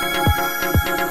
Música